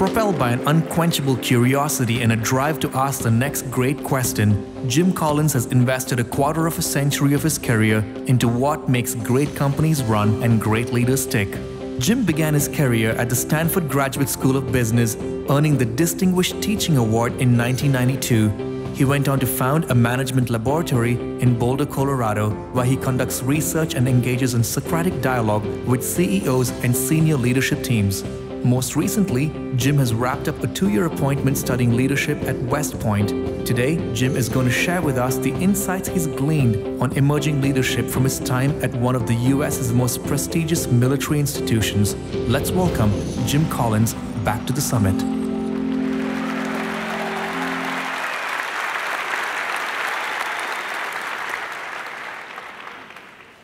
Propelled by an unquenchable curiosity and a drive to ask the next great question, Jim Collins has invested a quarter of a century of his career into what makes great companies run and great leaders stick. Jim began his career at the Stanford Graduate School of Business, earning the Distinguished Teaching Award in 1992 he went on to found a management laboratory in Boulder, Colorado, where he conducts research and engages in Socratic dialogue with CEOs and senior leadership teams. Most recently, Jim has wrapped up a two year appointment studying leadership at West Point. Today, Jim is going to share with us the insights he's gleaned on emerging leadership from his time at one of the US's most prestigious military institutions. Let's welcome Jim Collins back to the summit.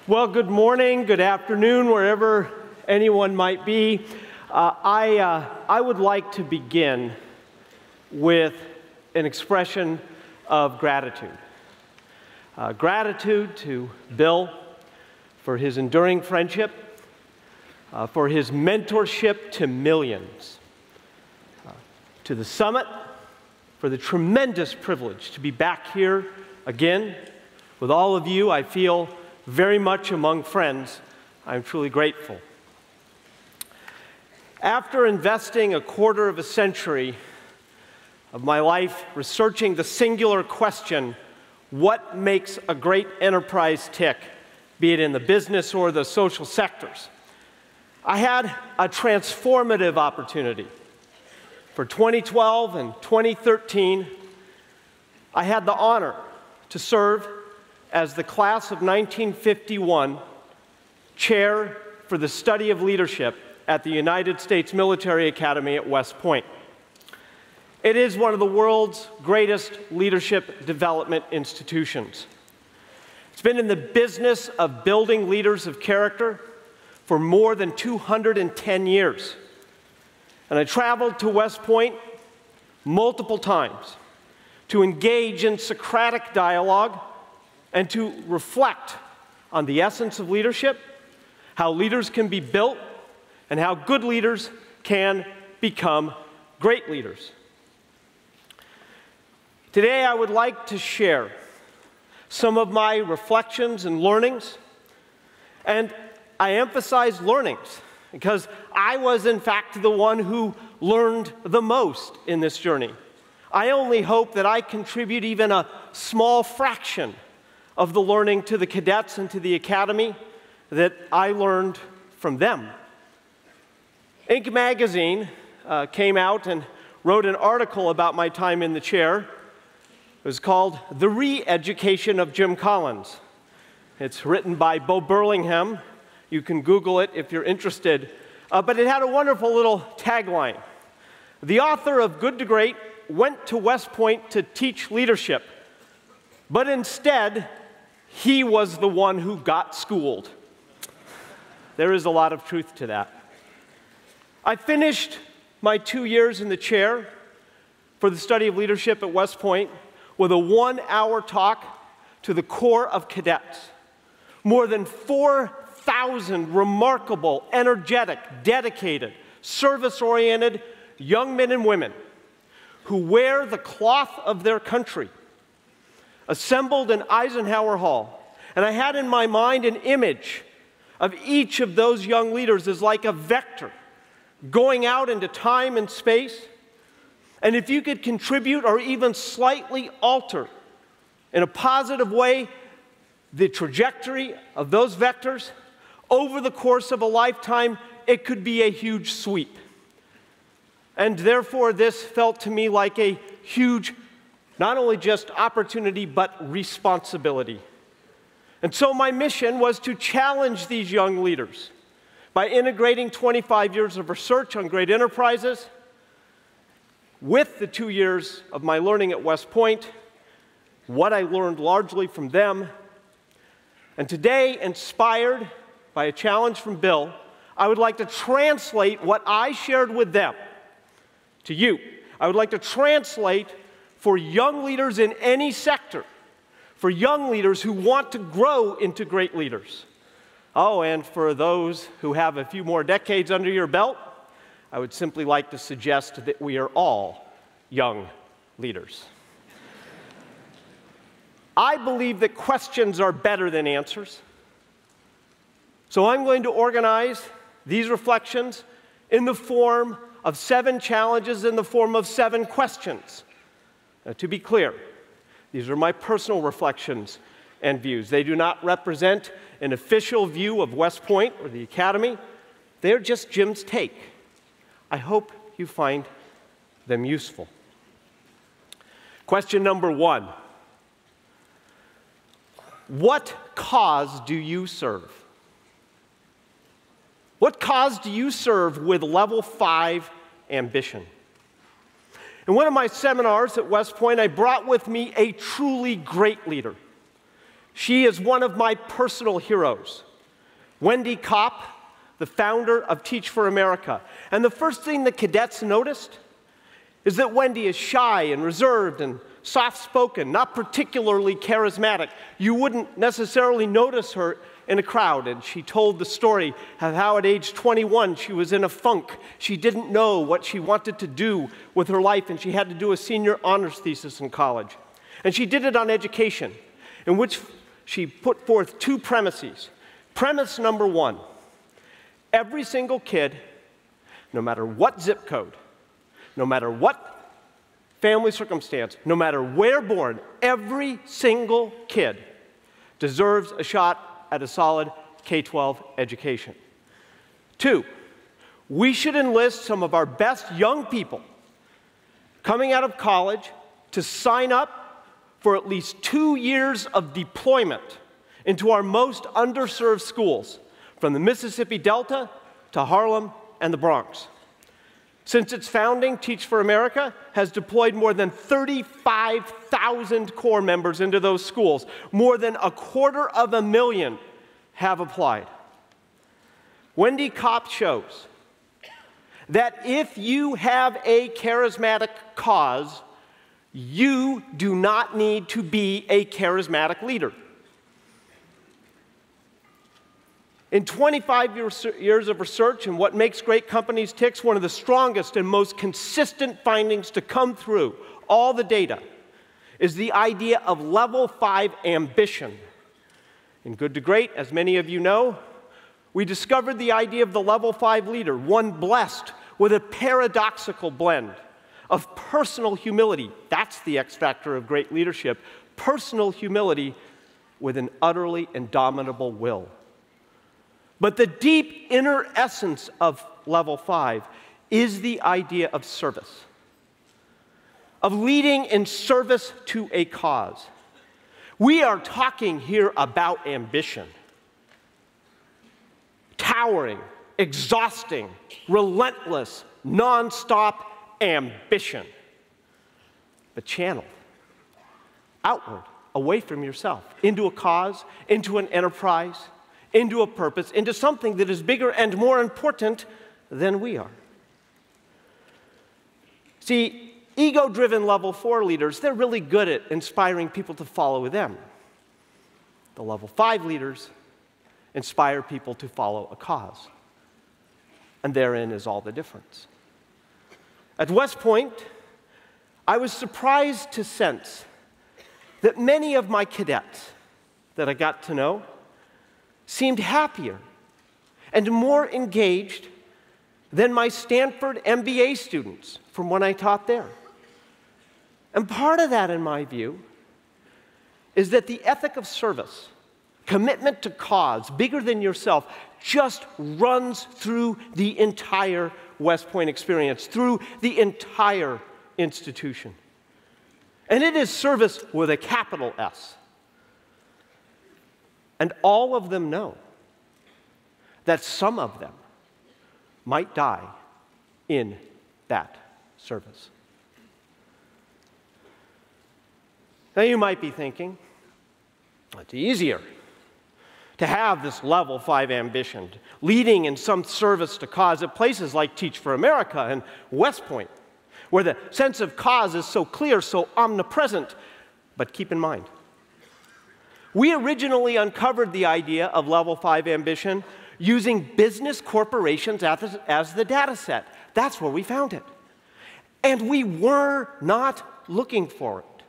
Well, good morning, good afternoon, wherever anyone might be. Uh, I, uh, I would like to begin with an expression of gratitude. Uh, gratitude to Bill for his enduring friendship, uh, for his mentorship to millions, uh, to the summit for the tremendous privilege to be back here again with all of you. I feel very much among friends, I'm truly grateful. After investing a quarter of a century of my life researching the singular question, what makes a great enterprise tick, be it in the business or the social sectors, I had a transformative opportunity. For 2012 and 2013, I had the honor to serve as the class of 1951 chair for the study of leadership at the United States Military Academy at West Point. It is one of the world's greatest leadership development institutions. It's been in the business of building leaders of character for more than 210 years. And I traveled to West Point multiple times to engage in Socratic dialogue and to reflect on the essence of leadership, how leaders can be built, and how good leaders can become great leaders. Today, I would like to share some of my reflections and learnings. And I emphasize learnings because I was, in fact, the one who learned the most in this journey. I only hope that I contribute even a small fraction of the learning to the cadets and to the academy that I learned from them. Inc. magazine uh, came out and wrote an article about my time in the chair. It was called The Re Education of Jim Collins. It's written by Bo Burlingham. You can Google it if you're interested. Uh, but it had a wonderful little tagline. The author of Good to Great went to West Point to teach leadership, but instead he was the one who got schooled. There is a lot of truth to that. I finished my two years in the chair for the study of leadership at West Point with a one hour talk to the Corps of Cadets. More than 4,000 remarkable, energetic, dedicated, service oriented young men and women who wear the cloth of their country assembled in Eisenhower Hall. And I had in my mind an image of each of those young leaders as like a vector going out into time and space. And if you could contribute or even slightly alter in a positive way the trajectory of those vectors over the course of a lifetime, it could be a huge sweep. And therefore, this felt to me like a huge not only just opportunity, but responsibility. And so my mission was to challenge these young leaders by integrating 25 years of research on great enterprises with the two years of my learning at West Point, what I learned largely from them. And today, inspired by a challenge from Bill, I would like to translate what I shared with them to you. I would like to translate for young leaders in any sector, for young leaders who want to grow into great leaders. Oh, and for those who have a few more decades under your belt, I would simply like to suggest that we are all young leaders. I believe that questions are better than answers. So I'm going to organize these reflections in the form of seven challenges in the form of seven questions. Now, to be clear, these are my personal reflections and views. They do not represent an official view of West Point or the Academy. They're just Jim's take. I hope you find them useful. Question number one What cause do you serve? What cause do you serve with level five ambition? In one of my seminars at West Point, I brought with me a truly great leader. She is one of my personal heroes, Wendy Kopp, the founder of Teach for America. And the first thing the cadets noticed is that Wendy is shy and reserved and soft spoken, not particularly charismatic. You wouldn't necessarily notice her in a crowd, and she told the story of how at age 21 she was in a funk. She didn't know what she wanted to do with her life, and she had to do a senior honors thesis in college. And she did it on education, in which she put forth two premises. Premise number one every single kid, no matter what zip code, no matter what family circumstance, no matter where born, every single kid deserves a shot at a solid K 12 education. Two, we should enlist some of our best young people coming out of college to sign up for at least two years of deployment into our most underserved schools, from the Mississippi Delta to Harlem and the Bronx. Since its founding, Teach for America has deployed more than 35,000 Corps members into those schools. More than a quarter of a million have applied. Wendy Kopp shows that if you have a charismatic cause, you do not need to be a charismatic leader. In 25 years of research and what makes great companies tick, one of the strongest and most consistent findings to come through all the data is the idea of level five ambition. In Good to Great, as many of you know, we discovered the idea of the level five leader, one blessed with a paradoxical blend of personal humility. That's the X factor of great leadership personal humility with an utterly indomitable will. But the deep inner essence of level five is the idea of service, of leading in service to a cause. We are talking here about ambition towering, exhausting, relentless, nonstop ambition, but channeled outward, away from yourself, into a cause, into an enterprise into a purpose, into something that is bigger and more important than we are. See, ego driven level four leaders, they're really good at inspiring people to follow them. The level five leaders inspire people to follow a cause. And therein is all the difference. At West Point, I was surprised to sense that many of my cadets that I got to know seemed happier and more engaged than my Stanford MBA students from when I taught there. And part of that, in my view, is that the ethic of service, commitment to cause bigger than yourself, just runs through the entire West Point experience, through the entire institution. And it is service with a capital S. And all of them know that some of them might die in that service. Now, you might be thinking, it's easier to have this level five ambition, leading in some service to cause at places like Teach for America and West Point, where the sense of cause is so clear, so omnipresent. But keep in mind, we originally uncovered the idea of level five ambition using business corporations as, the data set. That's where we found it. And we were not looking for it,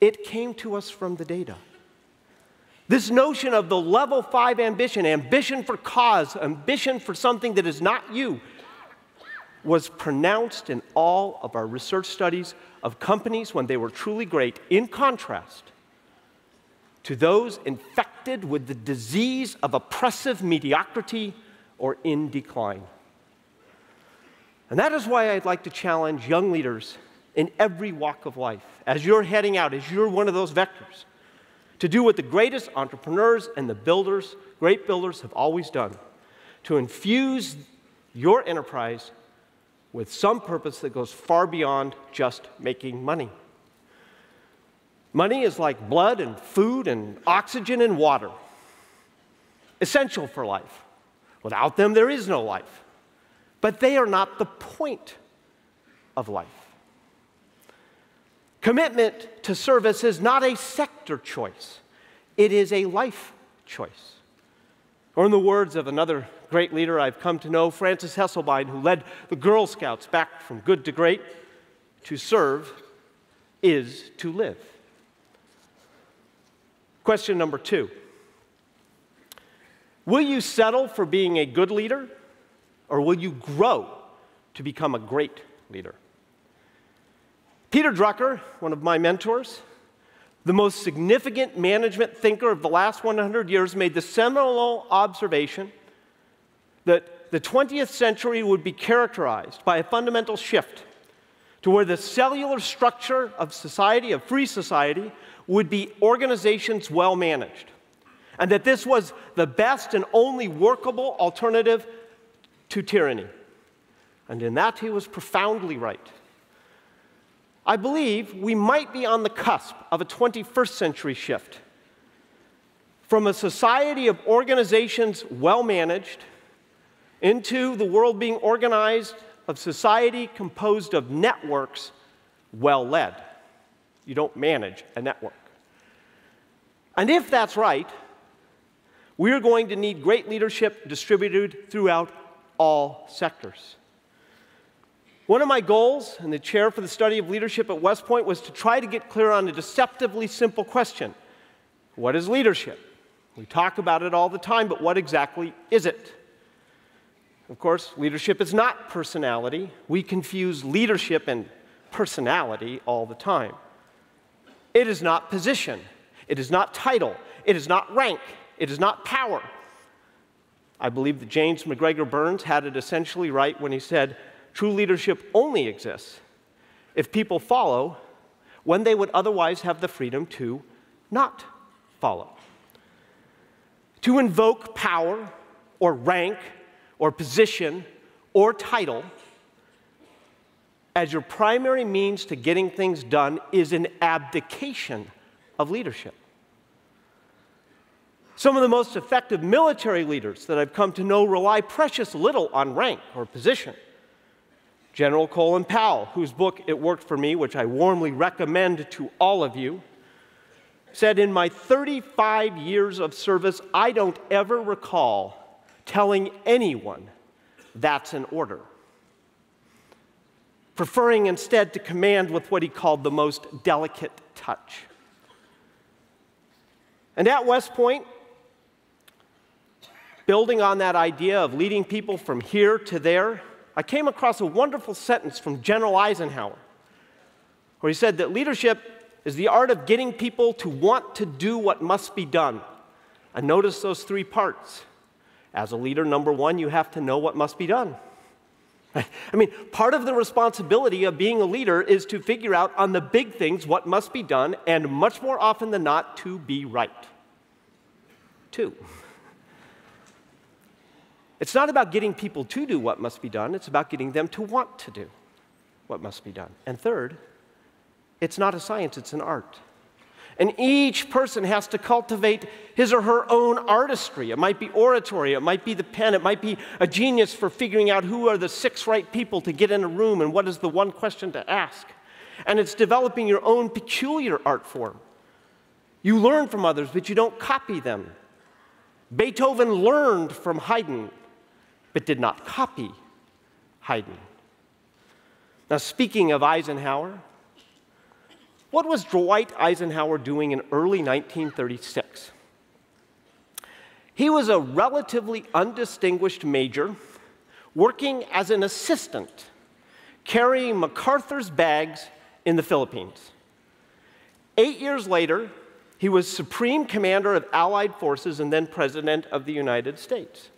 it came to us from the data. This notion of the level five ambition, ambition for cause, ambition for something that is not you, was pronounced in all of our research studies of companies when they were truly great, in contrast to those infected with the disease of oppressive mediocrity or in decline. And that is why I'd like to challenge young leaders in every walk of life, as you're heading out, as you're one of those vectors, to do what the greatest entrepreneurs and the builders, great builders, have always done to infuse your enterprise with some purpose that goes far beyond just making money. Money is like blood and food and oxygen and water, essential for life. Without them, there is no life but they are not the point of life. Commitment to service is not a sector choice, it is a life choice. Or, in the words of another great leader I've come to know, Frances Hesselbein, who led the Girl Scouts back from good to great, to serve is to live. Question number two Will you settle for being a good leader or will you grow to become a great leader? Peter Drucker, one of my mentors, the most significant management thinker of the last 100 years, made the seminal observation that the 20th century would be characterized by a fundamental shift to where the cellular structure of society, of free society, would be organizations well managed. And that this was the best and only workable alternative to tyranny. And in that, he was profoundly right. I believe we might be on the cusp of a 21st century shift from a society of organizations well managed into the world being organized of society composed of networks well led. You don't manage a network. And if that's right, we're going to need great leadership distributed throughout all sectors. One of my goals and the chair for the study of leadership at West Point was to try to get clear on a deceptively simple question What is leadership? We talk about it all the time, but what exactly is it? Of course, leadership is not personality. We confuse leadership and personality all the time. It is not position. It is not title. It is not rank. It is not power. I believe that James MacGregor Burns had it essentially right when he said, True leadership only exists if people follow when they would otherwise have the freedom to not follow. To invoke power or rank or position or title as your primary means to getting things done is an abdication of leadership. Some of the most effective military leaders that I've come to know rely precious little on rank or position. General Colin Powell, whose book It Worked for Me, which I warmly recommend to all of you, said, In my 35 years of service, I don't ever recall telling anyone that's an order, preferring instead to command with what he called the most delicate touch. And at West Point, building on that idea of leading people from here to there, I came across a wonderful sentence from General Eisenhower, where he said that leadership is the art of getting people to want to do what must be done. And notice those three parts. As a leader, number one, you have to know what must be done. I mean, part of the responsibility of being a leader is to figure out on the big things what must be done, and much more often than not, to be right. Two. It's not about getting people to do what must be done, it's about getting them to want to do what must be done. And third, it's not a science, it's an art. And each person has to cultivate his or her own artistry. It might be oratory, it might be the pen, it might be a genius for figuring out who are the six right people to get in a room and what is the one question to ask. And it's developing your own peculiar art form. You learn from others, but you don't copy them. Beethoven learned from Haydn, but did not copy Haydn. Now, speaking of Eisenhower, what was Dwight Eisenhower doing in early 1936? He was a relatively undistinguished major working as an assistant, carrying MacArthur's bags in the Philippines. Eight years later, he was Supreme Commander of Allied Forces and then President of the United States.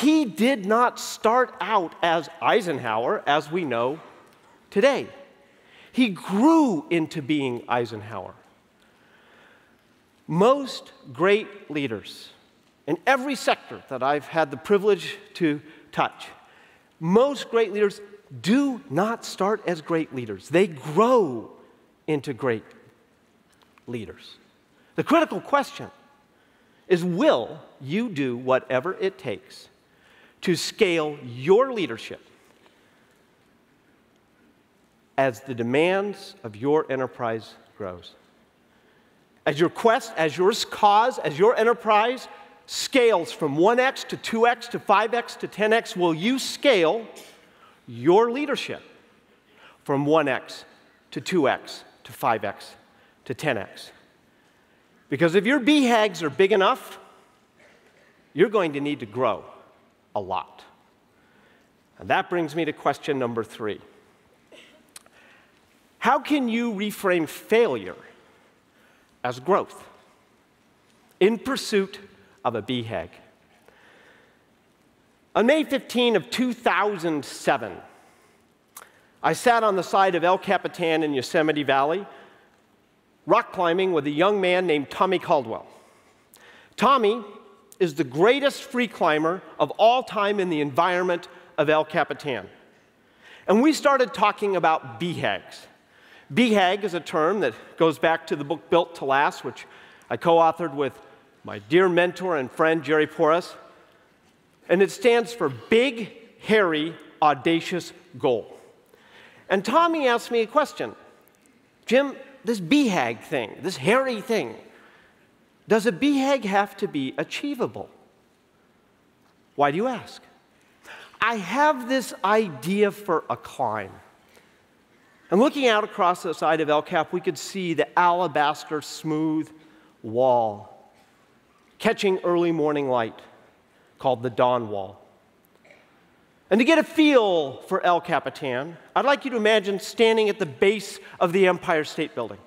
He did not start out as Eisenhower, as we know today. He grew into being Eisenhower. Most great leaders in every sector that I've had the privilege to touch, most great leaders do not start as great leaders. They grow into great leaders. The critical question is will you do whatever it takes to scale your leadership as the demands of your enterprise grows? As your quest, as your cause, as your enterprise scales from 1x to 2x to 5x to 10x, will you scale your leadership from 1x to 2x to 5x to 10x? Because if your BHAGs are big enough, you're going to need to grow a lot. And that brings me to question number three How can you reframe failure as growth in pursuit of a BHAG? On May 15 of 2007, I sat on the side of El Capitan in Yosemite Valley rock climbing with a young man named Tommy Caldwell. Tommy is the greatest free climber of all time in the environment of El Capitan. And we started talking about BHAGs. BHAG is a term that goes back to the book Built to Last, which I co authored with my dear mentor and friend Jerry Porras. And it stands for Big, Hairy, Audacious Goal. And Tommy asked me a question Jim, this BHAG thing, this hairy thing, does a BHAG have to be achievable? Why do you ask? I have this idea for a climb. And looking out across the side of El Cap, we could see the alabaster smooth wall catching early morning light called the dawn wall. And to get a feel for El Capitan, I'd like you to imagine standing at the base of the Empire State Building.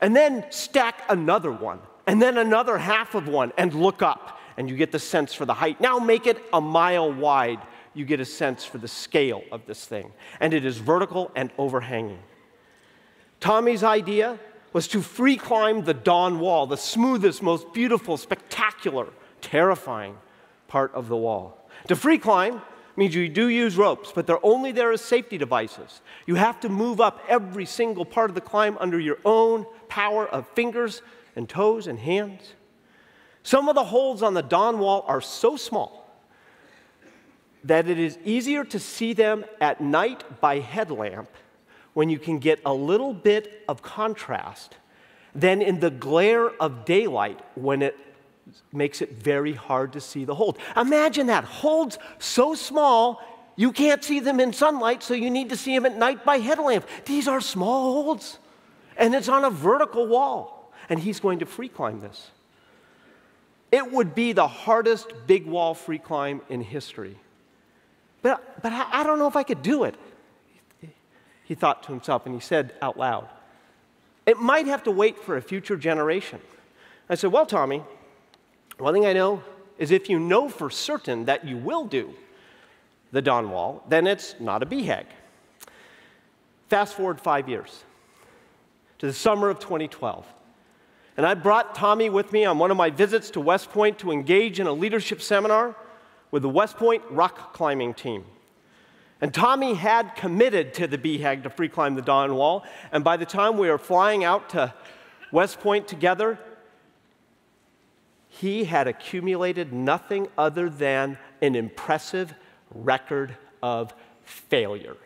And then stack another one, and then another half of one, and look up, and you get the sense for the height. Now make it a mile wide, you get a sense for the scale of this thing. And it is vertical and overhanging. Tommy's idea was to free climb the dawn wall, the smoothest, most beautiful, spectacular, terrifying part of the wall. To free climb means you do use ropes, but they're only there as safety devices. You have to move up every single part of the climb under your own power of fingers and toes and hands. Some of the holes on the dawn wall are so small that it is easier to see them at night by headlamp when you can get a little bit of contrast than in the glare of daylight when it makes it very hard to see the hold. Imagine that holds so small you can't see them in sunlight, so you need to see them at night by headlamp. These are small holds, and it's on a vertical wall, and he's going to free climb this. It would be the hardest big wall free climb in history. But, but I, I don't know if I could do it, he thought to himself, and he said out loud, It might have to wait for a future generation. I said, Well, Tommy, one thing I know is if you know for certain that you will do the dawn wall, then it's not a BHAG. Fast forward five years to the summer of 2012. And I brought Tommy with me on one of my visits to West Point to engage in a leadership seminar with the West Point rock climbing team. And Tommy had committed to the BHAG to free climb the dawn wall. And by the time we were flying out to West Point together, he had accumulated nothing other than an impressive record of failure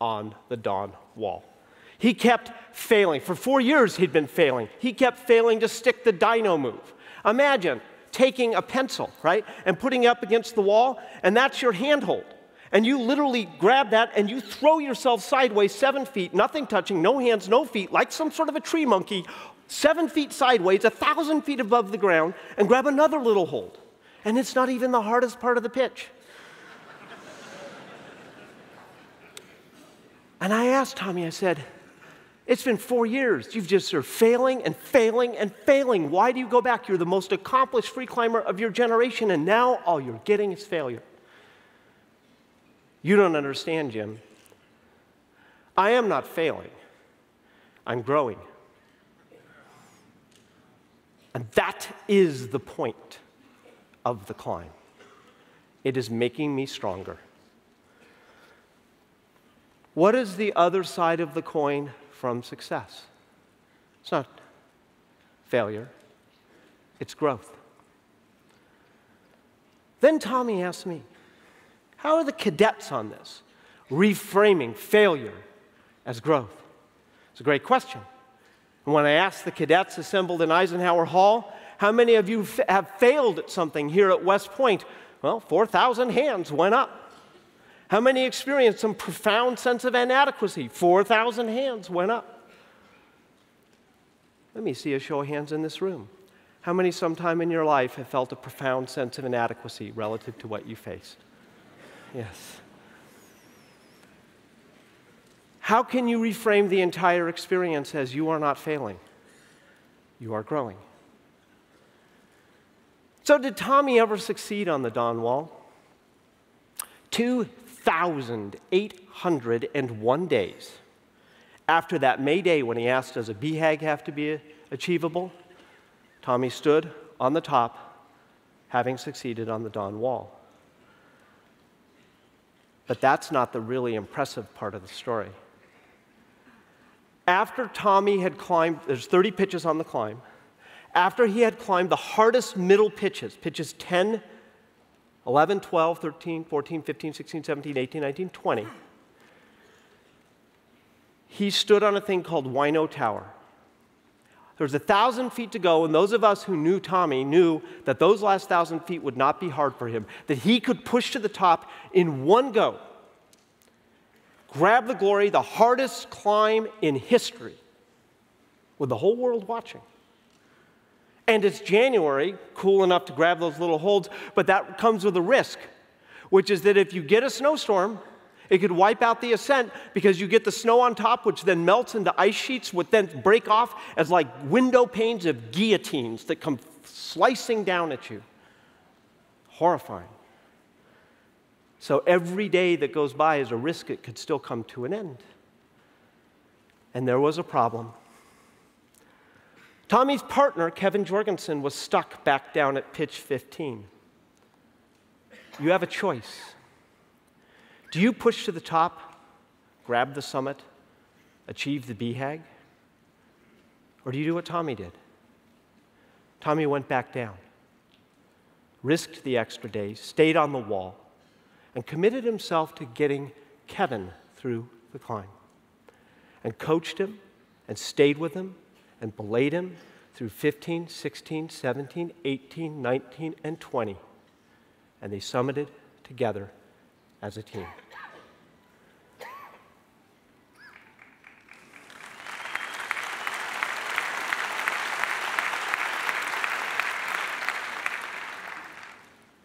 on the Dawn Wall. He kept failing. For four years, he'd been failing. He kept failing to stick the dyno move. Imagine taking a pencil, right, and putting it up against the wall, and that's your handhold. And you literally grab that and you throw yourself sideways seven feet, nothing touching, no hands, no feet, like some sort of a tree monkey, seven feet sideways, a thousand feet above the ground, and grab another little hold. And it's not even the hardest part of the pitch. and I asked Tommy, I said, it's been four years. You've just are failing and failing and failing. Why do you go back? You're the most accomplished free climber of your generation, and now all you're getting is failure. You don't understand, Jim. I am not failing, I'm growing. And that is the point of the climb. It is making me stronger. What is the other side of the coin from success? It's not failure, it's growth. Then Tommy asked me, How are the cadets on this? Reframing failure as growth. It's a great question. And when I asked the cadets assembled in Eisenhower Hall, how many of you have failed at something here at West Point? Well, 4,000 hands went up. How many experienced some profound sense of inadequacy? 4,000 hands went up. Let me see a show of hands in this room. How many sometime in your life have felt a profound sense of inadequacy relative to what you faced? Yes. How can you reframe the entire experience as you are not failing? You are growing. So, did Tommy ever succeed on the Dawn Wall? 2,801 days after that May Day when he asked, Does a BHAG have to be achievable? Tommy stood on the top, having succeeded on the Dawn Wall. But that's not the really impressive part of the story after Tommy had climbed, there's 30 pitches on the climb, after he had climbed the hardest middle pitches, pitches 10, 11, 12, 13, 14, 15, 16, 17, 18, 19, 20, he stood on a thing called Wino Tower. There was a thousand feet to go, and those of us who knew Tommy knew that those last thousand feet would not be hard for him, that he could push to the top in one go grab the glory, the hardest climb in history, with the whole world watching. And it's January, cool enough to grab those little holds, but that comes with a risk, which is that if you get a snowstorm, it could wipe out the ascent because you get the snow on top, which then melts into ice sheets, which then break off as like window panes of guillotines that come slicing down at you. Horrifying. So every day that goes by is a risk it could still come to an end. And there was a problem. Tommy's partner, Kevin Jorgeson, was stuck back down at pitch 15. You have a choice. Do you push to the top, grab the summit, achieve the BHAG? Or do you do what Tommy did? Tommy went back down, risked the extra days, stayed on the wall, and committed himself to getting Kevin through the climb and coached him and stayed with him and belayed him through 15, 16, 17, 18, 19, and 20. And they summited together as a team.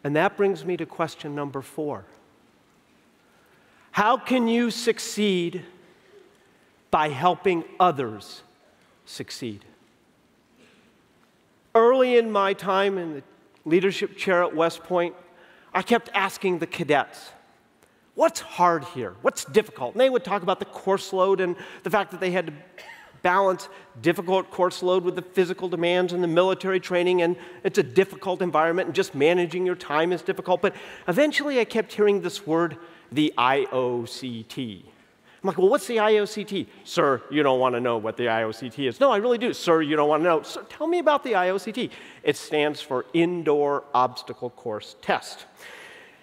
And that brings me to question number four. How can you succeed by helping others succeed? Early in my time in the leadership chair at West Point, I kept asking the cadets, What's hard here? What's difficult? And they would talk about the course load and the fact that they had to balance difficult course load with the physical demands and the military training, and it's a difficult environment, and just managing your time is difficult. But eventually, I kept hearing this word the IOCT. I'm like, well, what's the IOCT? Sir, you don't want to know what the IOCT is. No, I really do. Sir, you don't want to know. Sir, tell me about the IOCT. It stands for Indoor Obstacle Course Test.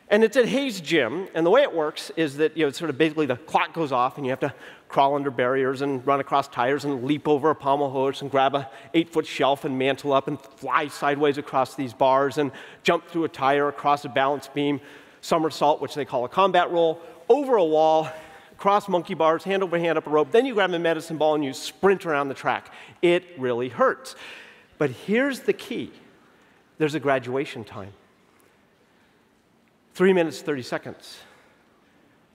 And it's at Hayes Gym, and the way it works is that, you know, it's sort of basically the clock goes off, and you have to crawl under barriers and run across tires and leap over a pommel horse and grab a eight foot shelf and mantle up and fly sideways across these bars and jump through a tire across a balance beam somersault, which they call a combat roll, over a wall, cross monkey bars, hand over hand up a rope. Then you grab a medicine ball and you sprint around the track. It really hurts. But here's the key there's a graduation time three minutes, 30 seconds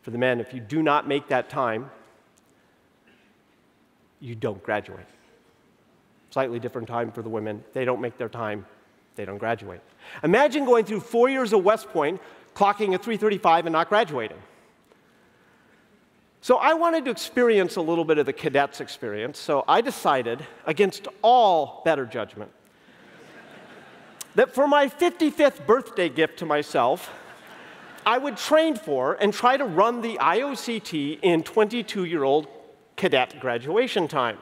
for the men. If you do not make that time, you don't graduate. Slightly different time for the women. They don't make their time, they don't graduate. Imagine going through four years of West Point, clocking at 335 and not graduating. So I wanted to experience a little bit of the cadets experience, so I decided, against all better judgment, that for my 55th birthday gift to myself, I would train for and try to run the IOCT in 22 year old cadet graduation time.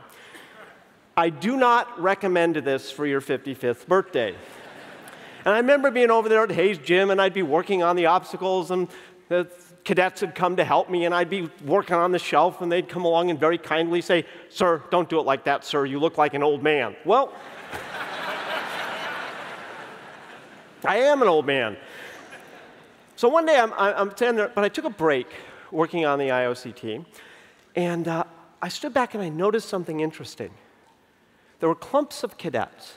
I do not recommend this for your 55th birthday. and I remember being over there at Hayes Gym, and I'd be working on the obstacles, and the cadets would come to help me, and I'd be working on the shelf, and they'd come along and very kindly say, Sir, don't do it like that, sir. You look like an old man. Well, I am an old man. So one day I'm, I'm standing there, but I took a break working on the IOCT, and uh, I stood back and I noticed something interesting. There were clumps of cadets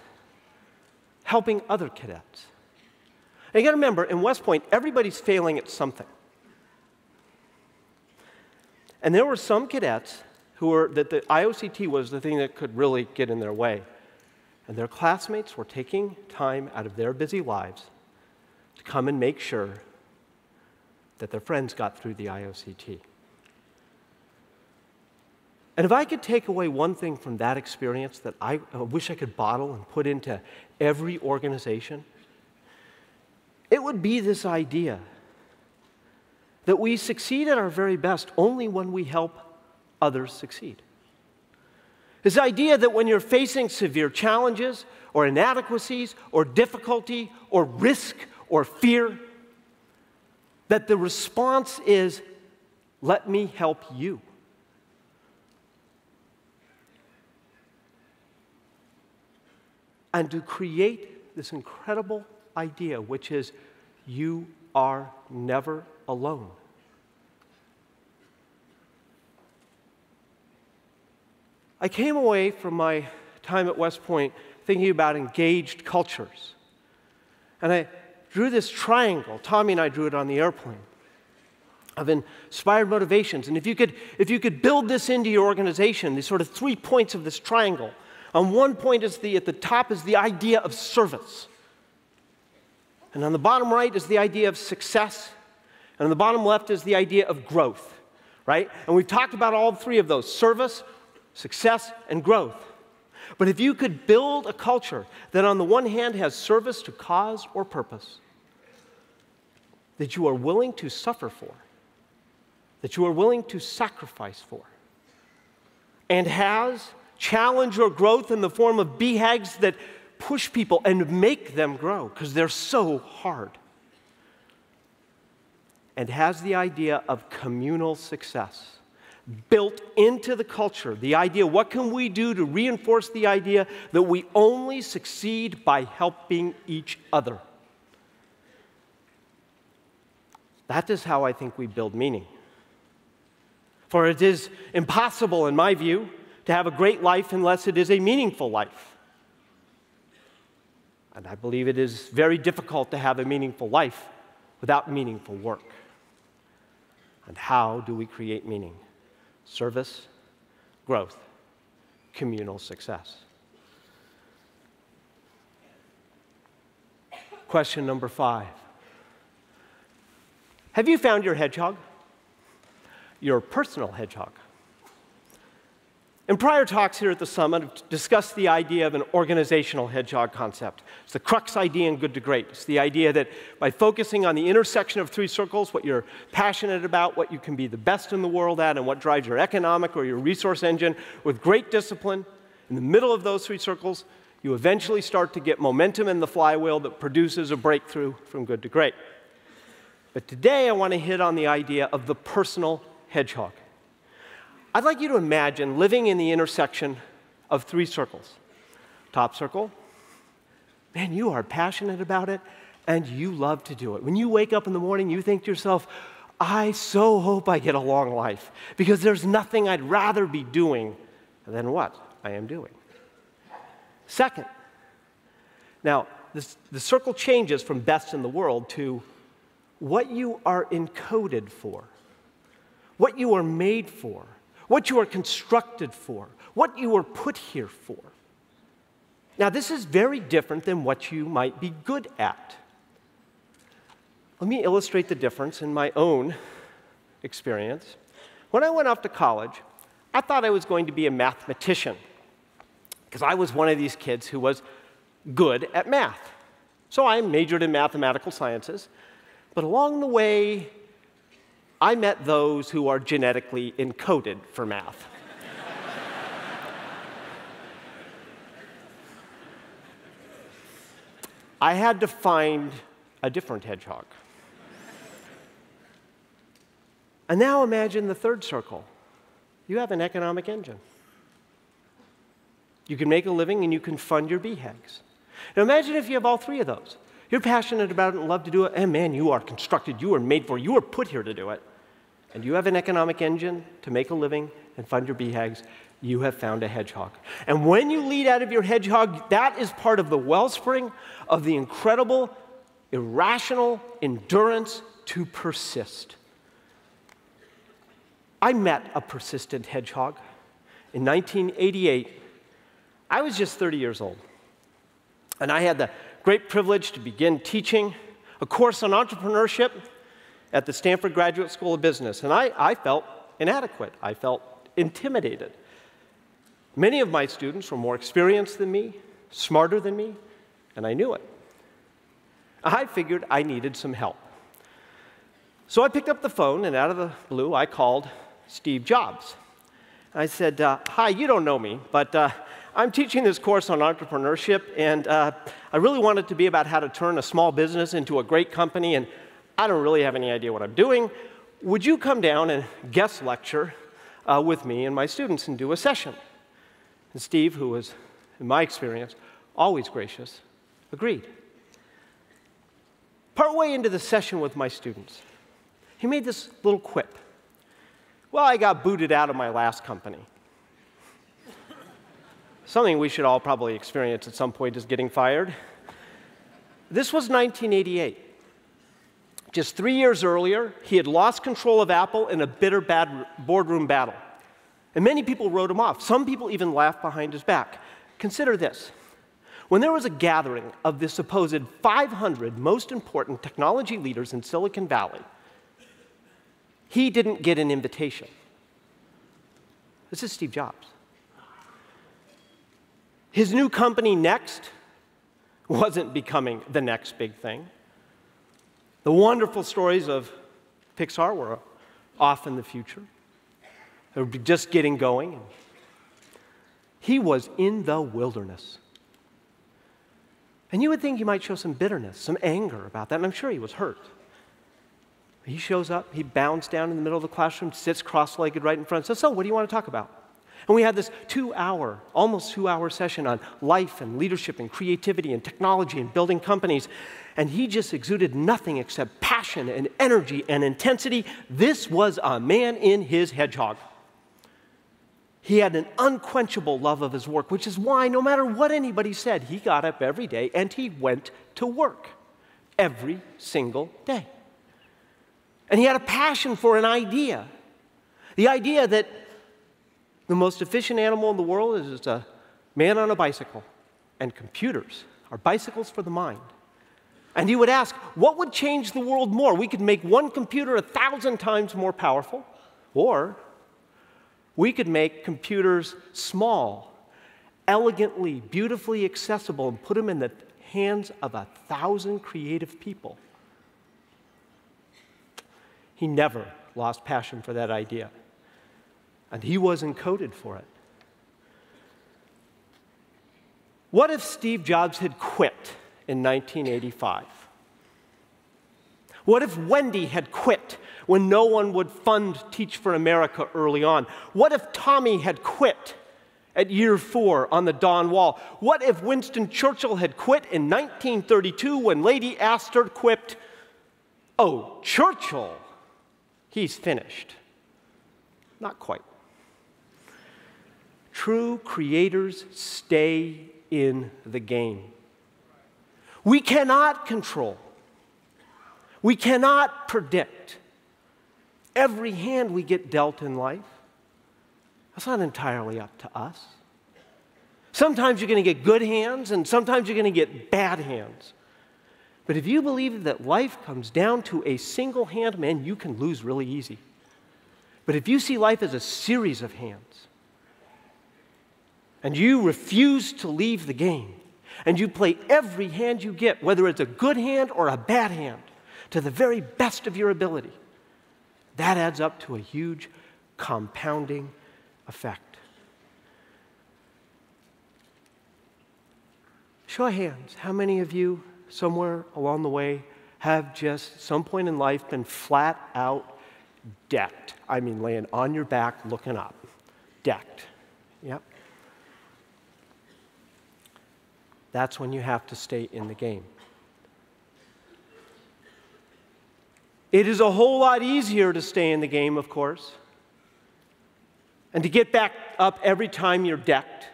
helping other cadets. And you gotta remember, in West Point, everybody's failing at something. And there were some cadets who were, that the IOCT was the thing that could really get in their way. And their classmates were taking time out of their busy lives to come and make sure that their friends got through the IOCT. And if I could take away one thing from that experience that I wish I could bottle and put into every organization, it would be this idea that we succeed at our very best only when we help others succeed. This idea that when you're facing severe challenges or inadequacies or difficulty or risk or fear, that the response is, let me help you. And to create this incredible idea, which is, you are never alone. I came away from my time at West Point thinking about engaged cultures. And I drew this triangle. Tommy and I drew it on the airplane of inspired motivations. And if you could, if you could build this into your organization, these sort of three points of this triangle, on one point is the, at the top is the idea of service. And on the bottom right is the idea of success. And on the bottom left is the idea of growth, right? And we've talked about all three of those service, success, and growth. But if you could build a culture that, on the one hand, has service to cause or purpose, that you are willing to suffer for, that you are willing to sacrifice for, and has challenge or growth in the form of BHAGs that push people and make them grow because they're so hard. And has the idea of communal success built into the culture. The idea what can we do to reinforce the idea that we only succeed by helping each other? That is how I think we build meaning. For it is impossible, in my view, to have a great life unless it is a meaningful life. And I believe it is very difficult to have a meaningful life without meaningful work. And how do we create meaning? Service, growth, communal success. Question number five Have you found your hedgehog? Your personal hedgehog? In prior talks here at the summit, I've discussed the idea of an organizational hedgehog concept. It's the crux idea in Good to Great. It's the idea that by focusing on the intersection of three circles, what you're passionate about, what you can be the best in the world at, and what drives your economic or your resource engine, with great discipline, in the middle of those three circles, you eventually start to get momentum in the flywheel that produces a breakthrough from good to great. But today I want to hit on the idea of the personal hedgehog. I'd like you to imagine living in the intersection of three circles. Top circle, man, you are passionate about it and you love to do it. When you wake up in the morning, you think to yourself, I so hope I get a long life because there's nothing I'd rather be doing than what I am doing. Second, now this, the circle changes from best in the world to what you are encoded for, what you are made for, what you are constructed for, what you were put here for. Now, this is very different than what you might be good at. Let me illustrate the difference in my own experience. When I went off to college, I thought I was going to be a mathematician because I was one of these kids who was good at math. So I majored in mathematical sciences, but along the way, I met those who are genetically encoded for math. I had to find a different hedgehog. And now imagine the third circle. You have an economic engine. You can make a living and you can fund your BHAGs. Now imagine if you have all three of those. You're passionate about it and love to do it, and man, you are constructed, you are made for, you are put here to do it. And you have an economic engine to make a living and fund your BHAGs you have found a hedgehog. And when you lead out of your hedgehog, that is part of the wellspring of the incredible, irrational endurance to persist. I met a persistent hedgehog in 1988. I was just 30 years old. And I had the great privilege to begin teaching a course on entrepreneurship at the Stanford Graduate School of Business. And I, I felt inadequate, I felt intimidated. Many of my students were more experienced than me, smarter than me, and I knew it. I figured I needed some help. So I picked up the phone, and out of the blue, I called Steve Jobs. I said, uh, Hi, you don't know me, but uh, I'm teaching this course on entrepreneurship, and uh, I really want it to be about how to turn a small business into a great company, and I don't really have any idea what I'm doing. Would you come down and guest lecture uh, with me and my students and do a session? And Steve, who was, in my experience, always gracious, agreed. Partway into the session with my students, he made this little quip. Well, I got booted out of my last company. Something we should all probably experience at some point is getting fired. This was 1988. Just three years earlier, he had lost control of Apple in a bitter bad boardroom battle. And many people wrote him off. Some people even laughed behind his back. Consider this. When there was a gathering of the supposed 500 most important technology leaders in Silicon Valley, he didn't get an invitation. This is Steve Jobs. His new company, Next, wasn't becoming the next big thing. The wonderful stories of Pixar were off in the future. They were just getting going. He was in the wilderness. And you would think he might show some bitterness, some anger about that, and I'm sure he was hurt. He shows up, he bounds down in the middle of the classroom, sits cross legged right in front, says, So, what do you want to talk about? And we had this two hour, almost two hour session on life and leadership and creativity and technology and building companies. And he just exuded nothing except passion and energy and intensity. This was a man in his hedgehog. He had an unquenchable love of his work, which is why, no matter what anybody said, he got up every day and he went to work every single day. And he had a passion for an idea the idea that the most efficient animal in the world is a man on a bicycle, and computers are bicycles for the mind. And he would ask, what would change the world more? We could make one computer a thousand times more powerful, or we could make computers small, elegantly, beautifully accessible, and put them in the hands of a thousand creative people. He never lost passion for that idea, and he wasn't coded for it. What if Steve Jobs had quit in 1985? What if Wendy had quit when no one would fund Teach for America early on? What if Tommy had quit at year four on the Dawn Wall? What if Winston Churchill had quit in 1932 when Lady Astor quipped, Oh, Churchill, he's finished? Not quite. True creators stay in the game. We cannot control, we cannot predict every hand we get dealt in life. That's not entirely up to us. Sometimes you're going to get good hands, and sometimes you're going to get bad hands. But if you believe that life comes down to a single hand, man, you can lose really easy. But if you see life as a series of hands, and you refuse to leave the game, and you play every hand you get, whether it's a good hand or a bad hand, to the very best of your ability, that adds up to a huge compounding effect. Show of hands, how many of you, somewhere along the way, have just some point in life been flat out decked? I mean, laying on your back looking up. Decked. That's when you have to stay in the game. It is a whole lot easier to stay in the game, of course, and to get back up every time you're decked,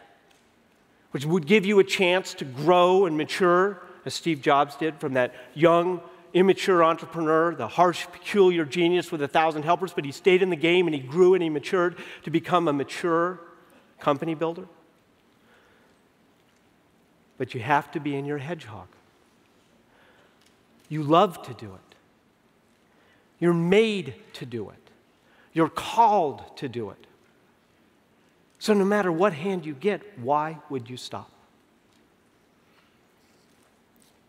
which would give you a chance to grow and mature, as Steve Jobs did from that young, immature entrepreneur, the harsh, peculiar genius with a thousand helpers, but he stayed in the game and he grew and he matured to become a mature company builder but you have to be in your hedgehog. You love to do it. You're made to do it. You're called to do it. So, no matter what hand you get, why would you stop?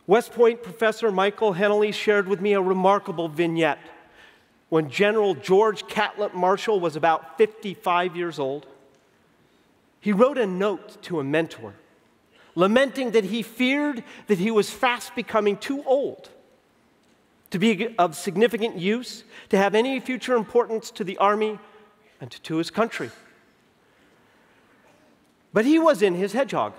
West Point professor Michael Hennelly shared with me a remarkable vignette. When General George Catlett Marshall was about 55 years old, he wrote a note to a mentor lamenting that he feared that he was fast becoming too old to be of significant use, to have any future importance to the army and to his country. But he was in his hedgehog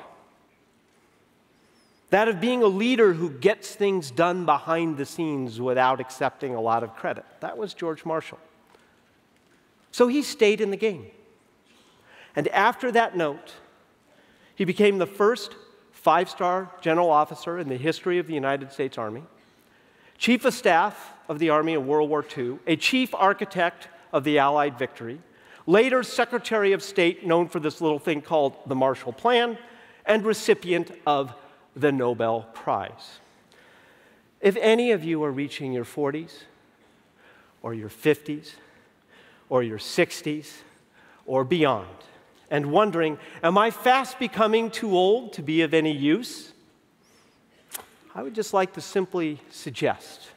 that of being a leader who gets things done behind the scenes without accepting a lot of credit. That was George Marshall. So he stayed in the game. And after that note, he became the first five star general officer in the history of the United States Army, chief of staff of the Army in World War II, a chief architect of the Allied victory, later Secretary of State, known for this little thing called the Marshall Plan, and recipient of the Nobel Prize. If any of you are reaching your 40s, or your 50s, or your 60s, or beyond, and wondering, Am I fast becoming too old to be of any use? I would just like to simply suggest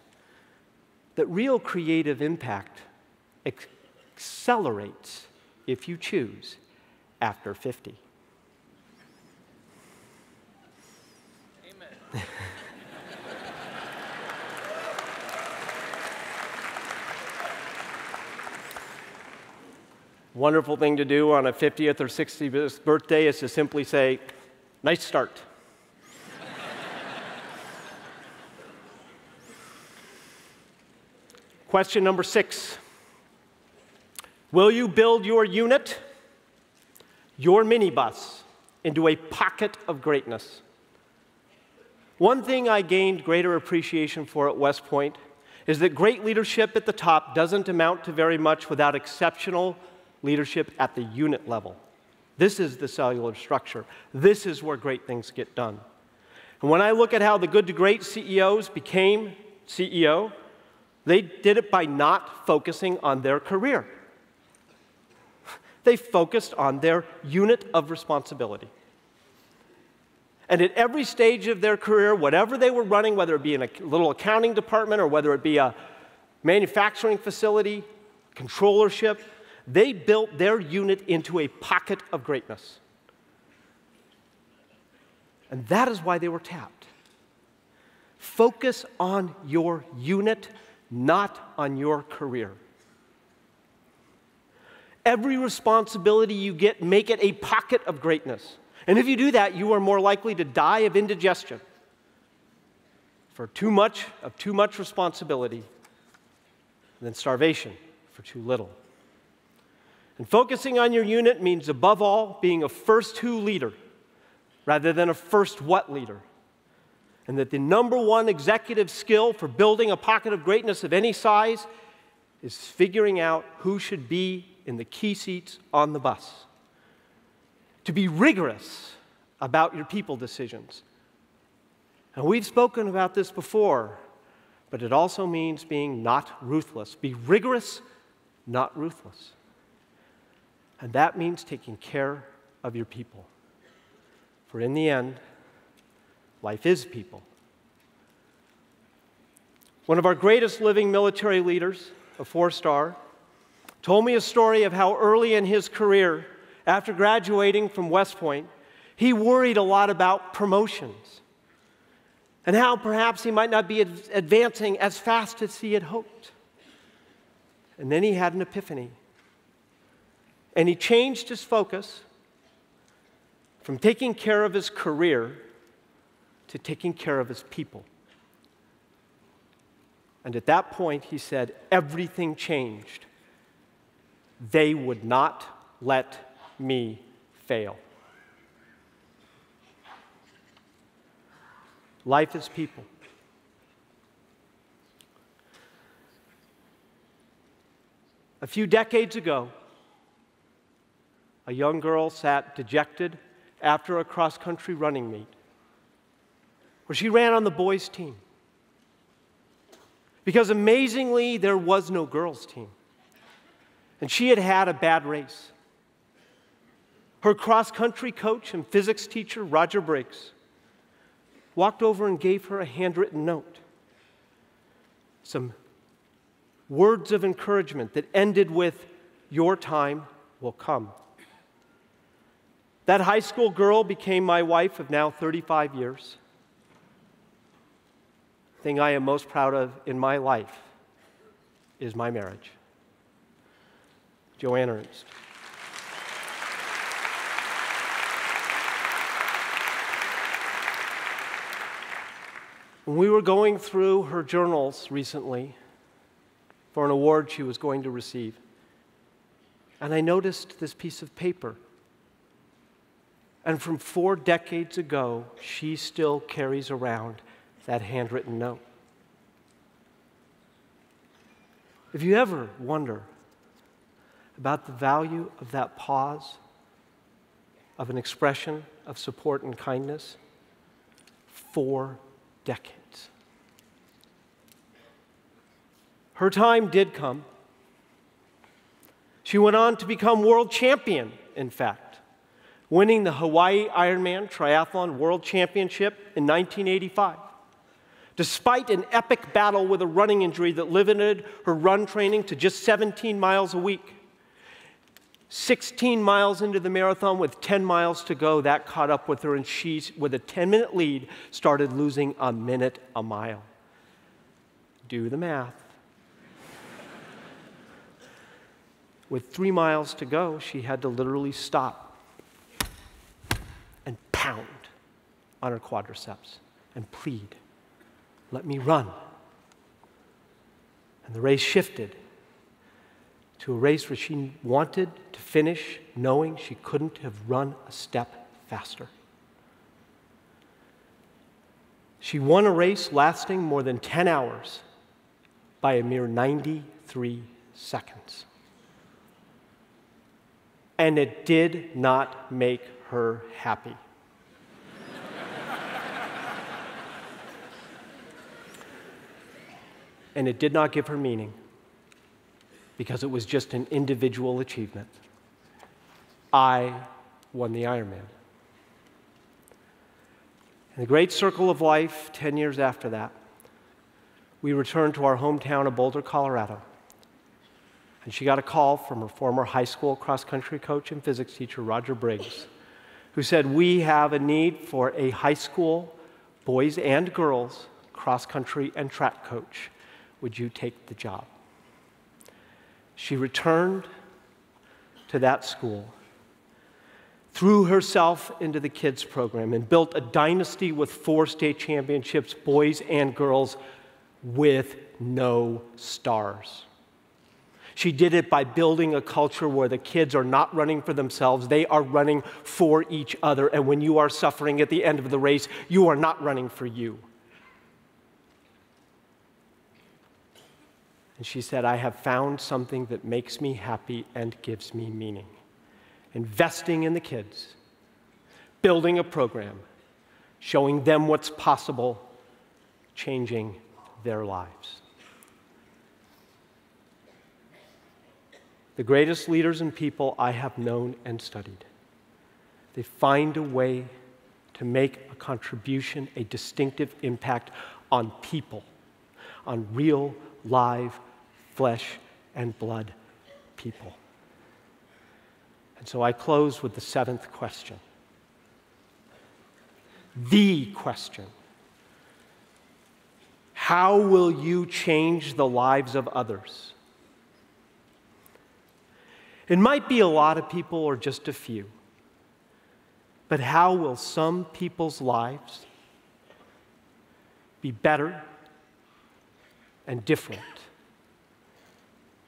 that real creative impact accelerates, if you choose, after 50. Amen. wonderful thing to do on a 50th or 60th birthday is to simply say, nice start. Question number six Will you build your unit, your minibus, into a pocket of greatness? One thing I gained greater appreciation for at West Point is that great leadership at the top doesn't amount to very much without exceptional leadership at the unit level. This is the cellular structure. This is where great things get done. And when I look at how the good to great CEOs became CEO, they did it by not focusing on their career. They focused on their unit of responsibility. And at every stage of their career, whatever they were running, whether it be in a little accounting department or whether it be a manufacturing facility, controllership, they built their unit into a pocket of greatness. And that is why they were tapped. Focus on your unit, not on your career. Every responsibility you get, make it a pocket of greatness. And if you do that, you are more likely to die of indigestion for too much of too much responsibility than starvation for too little. And focusing on your unit means, above all, being a first who leader rather than a first what leader. And that the number one executive skill for building a pocket of greatness of any size is figuring out who should be in the key seats on the bus. To be rigorous about your people decisions. And we've spoken about this before, but it also means being not ruthless. Be rigorous, not ruthless. And that means taking care of your people. For in the end, life is people. One of our greatest living military leaders, a four star, told me a story of how early in his career, after graduating from West Point, he worried a lot about promotions and how perhaps he might not be advancing as fast as he had hoped. And then he had an epiphany. And he changed his focus from taking care of his career to taking care of his people. And at that point, he said, everything changed they would not let me fail. Life is people. A few decades ago, a young girl sat dejected after a cross country running meet where she ran on the boys' team. Because amazingly, there was no girls' team and she had had a bad race. Her cross country coach and physics teacher, Roger Briggs, walked over and gave her a handwritten note. Some words of encouragement that ended with, Your time will come. That high school girl became my wife of now 35 years. The thing I am most proud of in my life is my marriage. Joanne Ernst. When we were going through her journals recently for an award she was going to receive, and I noticed this piece of paper. And from four decades ago, she still carries around that handwritten note. If you ever wonder about the value of that pause, of an expression of support and kindness for decades. Her time did come. She went on to become world champion, in fact, winning the Hawaii Ironman Triathlon World Championship in 1985. Despite an epic battle with a running injury that limited her run training to just 17 miles a week, 16 miles into the marathon with 10 miles to go, that caught up with her, and she, with a 10 minute lead, started losing a minute a mile. Do the math. with three miles to go, she had to literally stop pound on her quadriceps and plead, Let me run. And the race shifted to a race where she wanted to finish knowing she couldn't have run a step faster. She won a race lasting more than 10 hours by a mere 93 seconds. And it did not make her happy. And it did not give her meaning because it was just an individual achievement. I won the Ironman. In the great circle of life, 10 years after that, we returned to our hometown of Boulder, Colorado. And she got a call from her former high school cross country coach and physics teacher, Roger Briggs, who said, We have a need for a high school boys and girls cross country and track coach. Would you take the job? She returned to that school, threw herself into the kids program, and built a dynasty with four state championships, boys and girls, with no stars. She did it by building a culture where the kids are not running for themselves, they are running for each other. And when you are suffering at the end of the race, you are not running for you. And she said, I have found something that makes me happy and gives me meaning. Investing in the kids, building a program, showing them what's possible, changing their lives. The greatest leaders and people I have known and studied. They find a way to make a contribution, a distinctive impact on people, on real, live, flesh and blood people. And so I close with the seventh question. The question How will you change the lives of others? It might be a lot of people or just a few, but how will some people's lives be better and different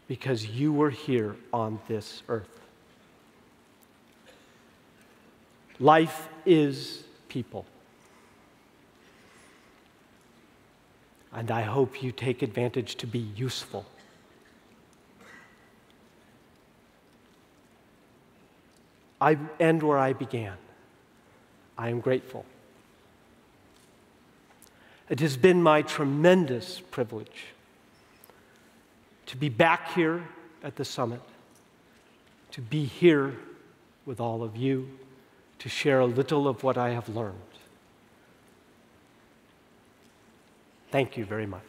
because you were here on this earth? Life is people. And I hope you take advantage to be useful. I end where I began. I am grateful. It has been my tremendous privilege to be back here at the summit, to be here with all of you, to share a little of what I have learned. Thank you very much.